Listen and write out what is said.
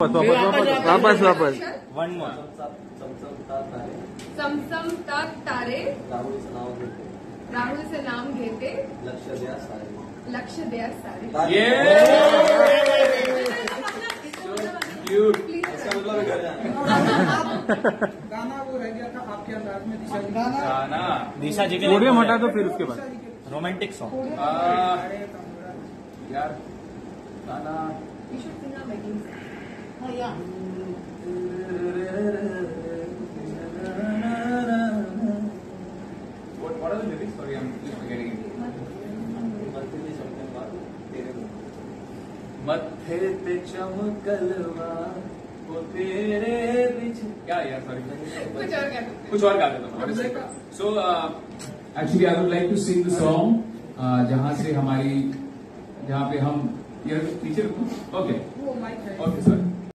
वापस वापस वापस वन मोर तात तारे। घेते। राहुलचे नाम घेते। लक्ष द्या सारे। लक्ष द्या सारे। मतलब गाना वो रह गया था आपके अंदाज में दिशा जी। गाना? गाना। दिशा जी के हटा दो फिर उसके बाद। रोमांटिक सॉन्ग अरे कमरा यार गाना। You should sing a wedding song. What, what are the lyrics? Sorry, I'm just forgetting it. मरते थे चमकने बाद तेरे मुँह मत्थे पे चमकलवा वो तेरे बिच क्या यार सॉरी कुछ और कर कुछ और गा देता हूँ so actually I would like to sing the song जहाँ से हमारी जहाँ पे हम यार पीछे ओके है ओके सर